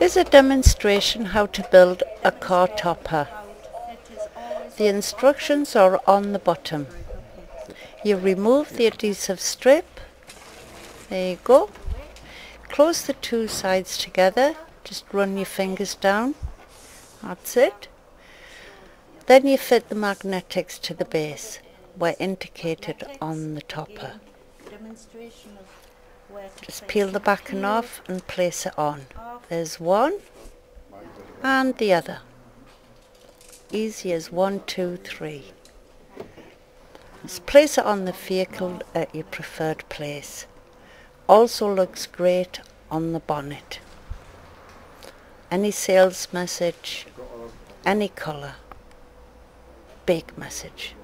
is a demonstration how to build a car topper. The instructions are on the bottom. You remove the adhesive strip. There you go. Close the two sides together. Just run your fingers down. That's it. Then you fit the magnetics to the base where indicated on the topper. Just peel the backing off and place it on. There's one and the other. Easy as one, two, three. Just place it on the vehicle at your preferred place. Also looks great on the bonnet. Any sales message, any colour, big message.